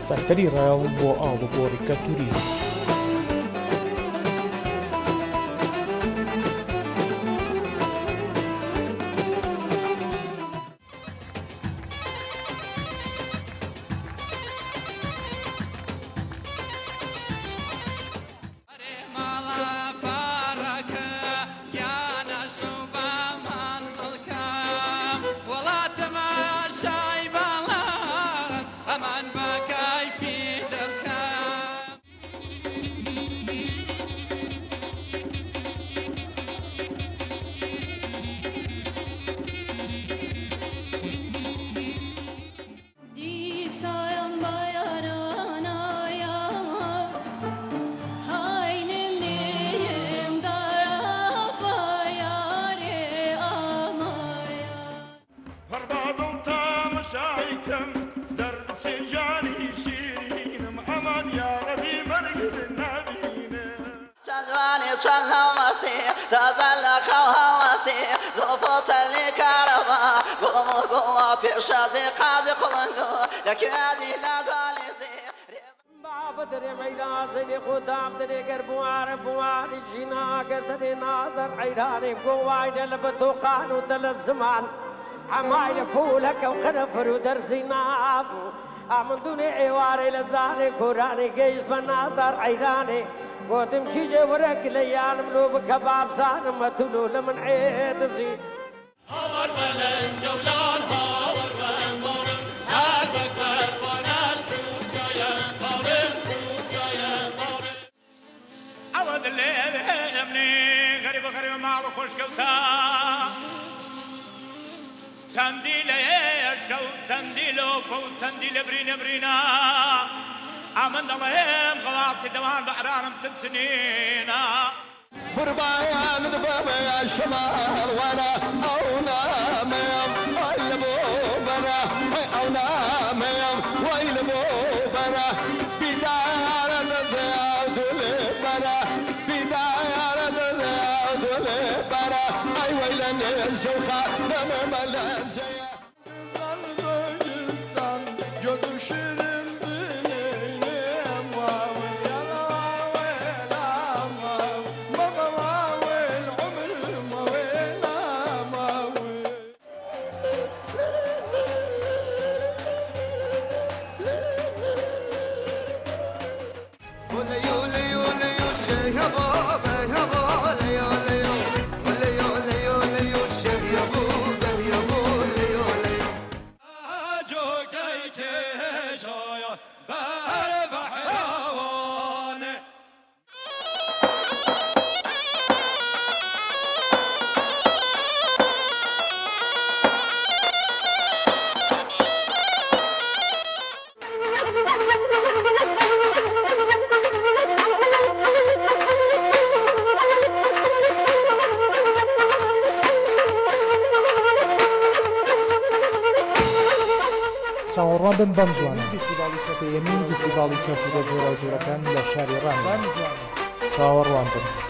santerirao boa albo bo rikaturi. سەکتەری ڕاون بۆ ئاڵوگۆڕی کەلتوری چند هوسی تازل خو هوسی زلفت لکاربا گلم گلم پیش از قاضی خلنگو لکیادی لگالیزی بدر میرا زنی خودم دنی گر بوار بوار جینا گر دنی ناظر عیرانی گوای دل بتو قانو دل زمان عمايل كولك وخنفر ودرسينا من دون ايواري لزاني كوراني جيش بناصر عيراني. قوتم تيجي ورق ليان ملو بكباب سان متلو لمن عيد زي. هاور بلن جولان هاور بلن مورم هر بكر وناس سوجايا مورم سوجايا مورم عود الليل يمني غريب غريب مال خوش قلتا سندي ليشو سندي لو فوت سندي لبرين برينا امن دڵێم غڵاتی دەوان بە عرانم تن سنینە قوربایان دبەبێ شەماڵوانە ئەو نامەم وای لە بۆ بەرە ئەو نامەم وای لە بۆ بەرە بیدارە دەزێ دولێ بەرە بیدارە دەزێ دولێ بەرە ئەی Oley oley oley o şey yapar. ئەوان بم بەم جوان سێمین دیسیڤاڵی کەپورە جۆرە جۆرەکان لە شاری ڕانوان چاوەڕوان بن.